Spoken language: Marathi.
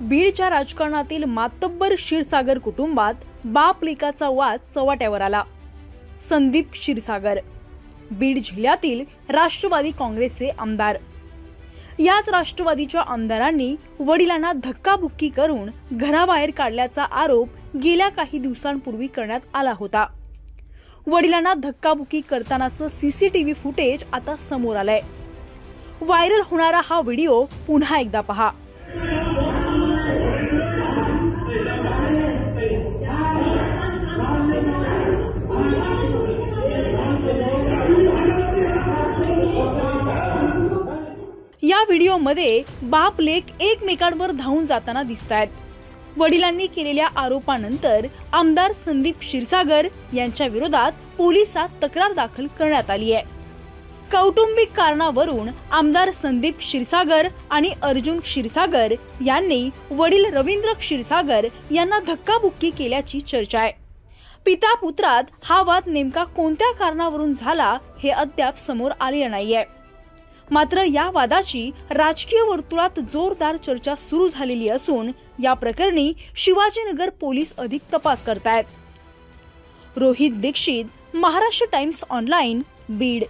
बीडच्या राजकारणातील मातब्बर क्षीरसागर कुटुंबात बाप लेकाचा वाद चव्हाट्यावर आला. संदीप क्षीरसागर बीड जिल्ह्यातील राष्ट्रवादी काँग्रेसचे आमदार. याच राष्ट्रवादीच्या आमदारांनी वडिलांना धक्काबुक्की करून घराबाहेर काढल्याचा आरोप गेल्या काही दिवसांपूर्वी करण्यात आला होता. वडिलांना धक्काबुक्की करतानाचं सीसीटीव्ही फुटेज आता समोर आलंय. व्हायरल होणारा हा व्हिडिओ पुन्हा एकदा पहा. या व्हिडिओमध्ये बाप लेक एकमेकांवर धावून जाताना दिसत आहेत वडिलांनी केलेल्या आरोपानंतर आमदार संदीप क्षीरसागर यांच्या विरोधात पोलिसात तक्रार दाखल करण्यात आली आहे. कौटुंबिक कारणावरून आमदार संदीप क्षीरसागर आणि अर्जुन क्षीरसागर यांनी वडील रवींद्र क्षीरसागर यांना धक्काबुक्की केल्याची चर्चा आहे. पिता पुत्रात हा वाद नेमका कोणत्या कारणावरून झाला हे अद्याप समोर आले नाहीये. मात्र या वादाची राजकीय वर्तुळात जोरदार चर्चा सुरू झालेली असून या प्रकरणी शिवाजीनगर पोलीस अधिक तपास करतायत. Rohit Dixit Maharashtra Times online Beed.